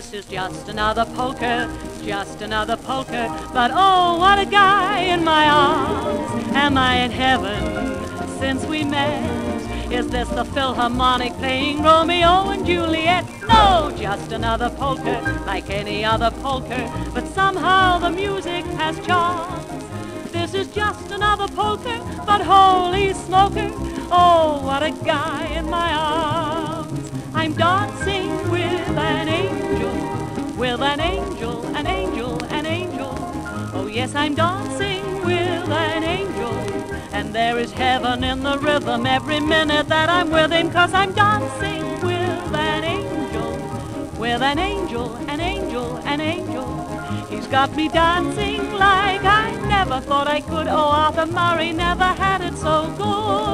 this is just another polka, just another polka. But oh, what a guy in my arms. Am I in heaven since we met? Is this the Philharmonic playing Romeo and Juliet? No, just another polka, like any other polka. But somehow the music has charms. This is just another polka, but holy smoker, oh, what a guy in my arms. I'm dancing yes, I'm dancing with an angel. And there is heaven in the rhythm every minute that I'm with him, cause I'm dancing with an angel, with an angel, an angel, an angel. He's got me dancing like I never thought I could. Oh, Arthur Murray never had it so good.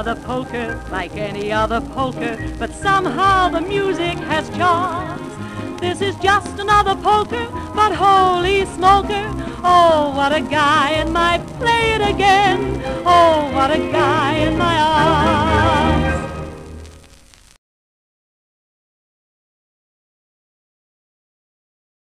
Another polka, like any other polka, but somehow the music has charms. This is just another polka, but holy smoker, oh, what a guy in my play it again. Oh, what a guy in my arms.